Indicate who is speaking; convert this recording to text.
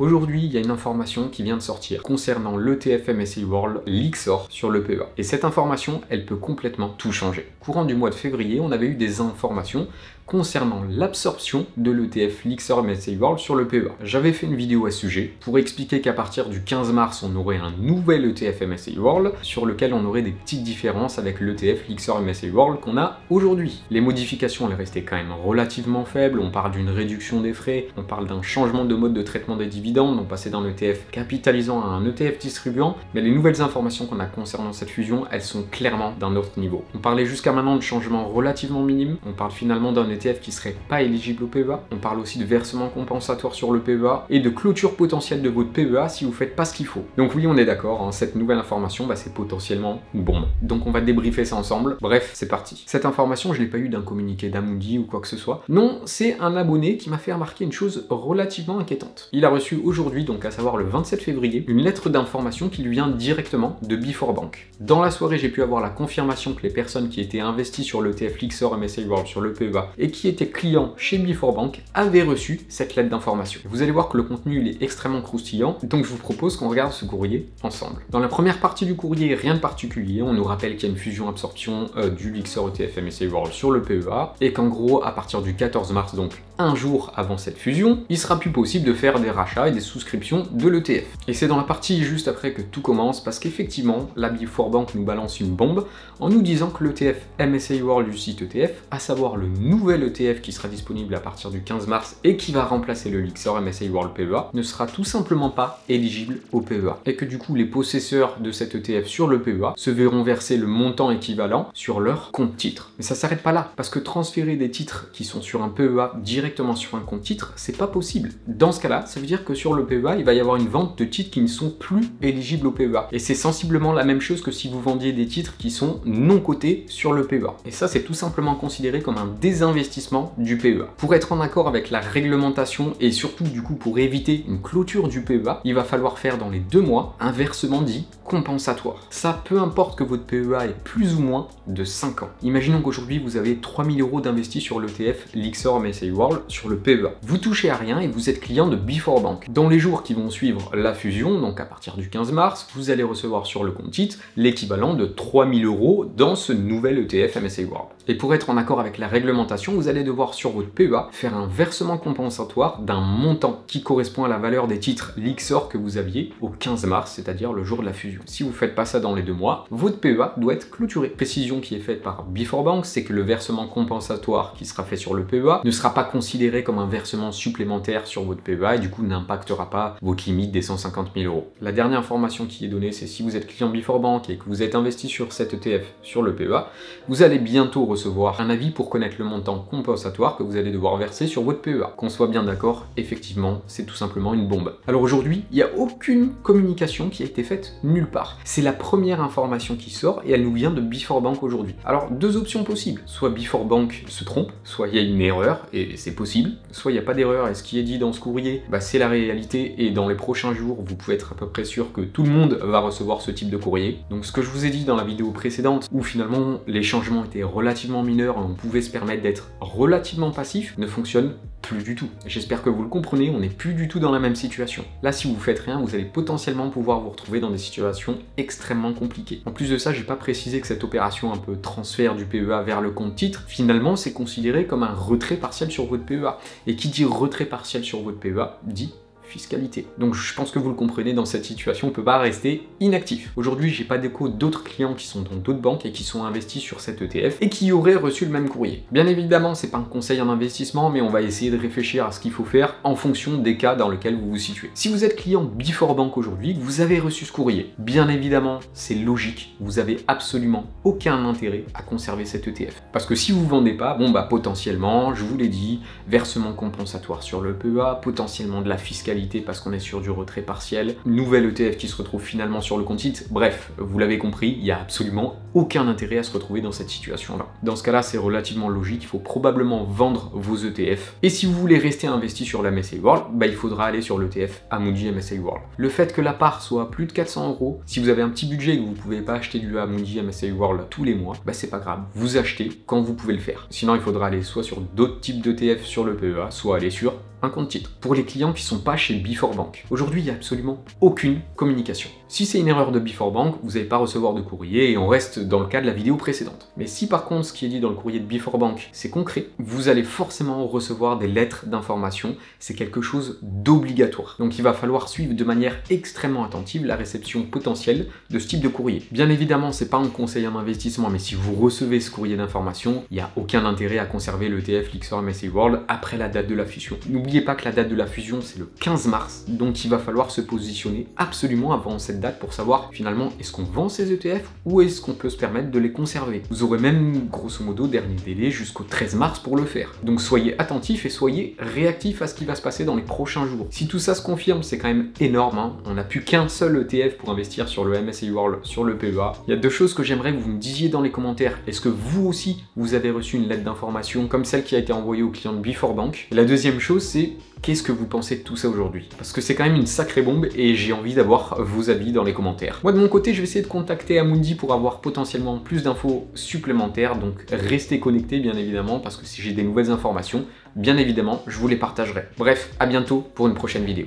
Speaker 1: Aujourd'hui, il y a une information qui vient de sortir concernant l'ETF MSCI World Lixor sur le PEA. Et cette information, elle peut complètement tout changer. Courant du mois de février, on avait eu des informations concernant l'absorption de l'ETF Lixor MSCI World sur le PEA. J'avais fait une vidéo à ce sujet pour expliquer qu'à partir du 15 mars, on aurait un nouvel ETF MSCI World sur lequel on aurait des petites différences avec l'ETF Lixor MSCI World qu'on a aujourd'hui. Les modifications, elles restaient quand même relativement faibles. On parle d'une réduction des frais, on parle d'un changement de mode de traitement des dividendes, on passait d'un ETF capitalisant à un ETF distribuant, mais les nouvelles informations qu'on a concernant cette fusion, elles sont clairement d'un autre niveau. On parlait jusqu'à maintenant de changements relativement minimes, on parle finalement d'un ETF qui serait pas éligible au PEA. On parle aussi de versement compensatoire sur le PEA et de clôture potentielle de votre PEA si vous faites pas ce qu'il faut. Donc oui, on est d'accord, hein, cette nouvelle information, bah, c'est potentiellement une bombe. Donc on va débriefer ça ensemble. Bref, c'est parti. Cette information, je l'ai pas eu d'un communiqué d'Amundi ou quoi que ce soit. Non, c'est un abonné qui m'a fait remarquer une chose relativement inquiétante. Il a reçu aujourd'hui, donc à savoir le 27 février, une lettre d'information qui lui vient directement de Before Bank. Dans la soirée, j'ai pu avoir la confirmation que les personnes qui étaient investies sur l'ETF Lixor MSA World sur le PEA et qui étaient clients chez Before Bank avaient reçu cette lettre d'information. Vous allez voir que le contenu il est extrêmement croustillant, donc je vous propose qu'on regarde ce courrier ensemble. Dans la première partie du courrier, rien de particulier, on nous rappelle qu'il y a une fusion-absorption euh, du Lixor ETF MSA World sur le PEA, et qu'en gros, à partir du 14 mars, donc un jour avant cette fusion, il sera plus possible de faire des rachats et des souscriptions de l'ETF. Et c'est dans la partie juste après que tout commence, parce qu'effectivement, la Before Bank nous balance une bombe en nous disant que l'ETF MSA World du site ETF, à savoir le nouvel ETF qui sera disponible à partir du 15 mars et qui va remplacer le Lixor MSA World PEA, ne sera tout simplement pas éligible au PEA. Et que du coup, les possesseurs de cet ETF sur le PEA se verront verser le montant équivalent sur leur compte titre. Mais ça s'arrête pas là, parce que transférer des titres qui sont sur un PEA directement sur un compte titre, c'est pas possible. Dans ce cas-là, ça veut dire que sur le PEA, il va y avoir une vente de titres qui ne sont plus éligibles au PEA. Et c'est sensiblement la même chose que si vous vendiez des titres qui sont non cotés sur le PEA. Et ça, c'est tout simplement considéré comme un désinvestissement du PEA. Pour être en accord avec la réglementation et surtout du coup pour éviter une clôture du PEA, il va falloir faire dans les deux mois un versement dit compensatoire. Ça, peu importe que votre PEA ait plus ou moins de 5 ans. Imaginons qu'aujourd'hui vous avez 3000 euros d'investis sur l'ETF Lixor MSA World sur le PEA. Vous touchez à rien et vous êtes client de Before Bank. Dans les jours qui vont suivre la fusion, donc à partir du 15 mars, vous allez recevoir sur le compte titre l'équivalent de 3000 euros dans ce nouvel ETF MSA World. Et pour être en accord avec la réglementation, vous allez devoir sur votre PEA faire un versement compensatoire d'un montant qui correspond à la valeur des titres Lixor que vous aviez au 15 mars, c'est-à-dire le jour de la fusion. Si vous faites pas ça dans les deux mois, votre PEA doit être clôturé. Précision qui est faite par Before Bank, c'est que le versement compensatoire qui sera fait sur le PEA ne sera pas considéré comme un versement supplémentaire sur votre PEA et du coup n'impactera pas votre limite des 150 000 euros. La dernière information qui est donnée, c'est si vous êtes client Before Bank et que vous êtes investi sur cet ETF sur le PEA, vous allez bientôt recevoir un avis pour connaître le montant compensatoire que vous allez devoir verser sur votre PEA. Qu'on soit bien d'accord, effectivement, c'est tout simplement une bombe. Alors aujourd'hui, il n'y a aucune communication qui a été faite nulle part. C'est la première information qui sort et elle nous vient de Before Bank aujourd'hui. Alors deux options possibles, soit Before Bank se trompe, soit il y a une erreur et c'est possible soit il n'y a pas d'erreur et ce qui est dit dans ce courrier, bah, c'est la réalité et dans les prochains jours, vous pouvez être à peu près sûr que tout le monde va recevoir ce type de courrier. Donc ce que je vous ai dit dans la vidéo précédente, où finalement les changements étaient relativement mineurs et on pouvait se permettre d'être relativement passif, ne fonctionne plus du tout. J'espère que vous le comprenez, on n'est plus du tout dans la même situation. Là, si vous faites rien, vous allez potentiellement pouvoir vous retrouver dans des situations extrêmement compliquées. En plus de ça, j'ai pas précisé que cette opération un peu transfert du PEA vers le compte titre, finalement, c'est considéré comme un retrait partiel sur votre PEA. Et qui dit retrait partiel sur votre PEA dit fiscalité. Donc je pense que vous le comprenez, dans cette situation, on peut pas rester inactif. Aujourd'hui, j'ai pas d'écho d'autres clients qui sont dans d'autres banques et qui sont investis sur cet ETF et qui auraient reçu le même courrier. Bien évidemment, c'est pas un conseil en investissement, mais on va essayer de réfléchir à ce qu'il faut faire en fonction des cas dans lesquels vous vous situez. Si vous êtes client Before Bank aujourd'hui, vous avez reçu ce courrier, bien évidemment, c'est logique, vous avez absolument aucun intérêt à conserver cet ETF. Parce que si vous vendez pas, bon bah potentiellement, je vous l'ai dit, versement compensatoire sur le PEA, potentiellement de la fiscalité parce qu'on est sur du retrait partiel, nouvel ETF qui se retrouve finalement sur le compte titre. Bref, vous l'avez compris, il n'y a absolument aucun intérêt à se retrouver dans cette situation-là. Dans ce cas-là, c'est relativement logique, il faut probablement vendre vos ETF. Et si vous voulez rester investi sur la World, bah, il faudra aller sur l'ETF Amundi MSA World. Le fait que la part soit plus de 400 euros, si vous avez un petit budget et que vous ne pouvez pas acheter du Amundi MSA World tous les mois, bah c'est pas grave, vous achetez quand vous pouvez le faire. Sinon, il faudra aller soit sur d'autres types d'ETF sur le PEA, soit aller sur un compte titre. Pour les clients qui sont pas chez Before Bank, aujourd'hui il n'y a absolument aucune communication. Si c'est une erreur de Before Bank, vous n'allez pas recevoir de courrier et on reste dans le cas de la vidéo précédente. Mais si par contre ce qui est dit dans le courrier de Before Bank c'est concret, vous allez forcément recevoir des lettres d'information, c'est quelque chose d'obligatoire. Donc il va falloir suivre de manière extrêmement attentive la réception potentielle de ce type de courrier. Bien évidemment, c'est pas un conseil en investissement, mais si vous recevez ce courrier d'information, il n'y a aucun intérêt à conserver l'ETF Lixor MSCI World après la date de la fusion. N'oubliez pas que la date de la fusion c'est le 15 mars, donc il va falloir se positionner absolument avant cette date pour savoir finalement est-ce qu'on vend ces ETF ou est-ce qu'on peut se permettre de les conserver. Vous aurez même grosso modo dernier délai jusqu'au 13 mars pour le faire. Donc soyez attentifs et soyez réactifs à ce qui va se passer dans les prochains jours. Si tout ça se confirme, c'est quand même énorme. Hein. On n'a plus qu'un seul ETF pour investir sur le MSCI World, sur le PEA. Il y a deux choses que j'aimerais que vous me disiez dans les commentaires. Est-ce que vous aussi, vous avez reçu une lettre d'information comme celle qui a été envoyée au client de Before Bank? La deuxième chose, c'est qu'est-ce que vous pensez de tout ça aujourd'hui? Parce que c'est quand même une sacrée bombe et j'ai envie d'avoir vos avis dans les commentaires. Moi de mon côté, je vais essayer de contacter Amundi pour avoir potentiellement plus d'infos supplémentaires, donc restez connectés bien évidemment, parce que si j'ai des nouvelles informations, bien évidemment, je vous les partagerai. Bref, à bientôt pour une prochaine vidéo.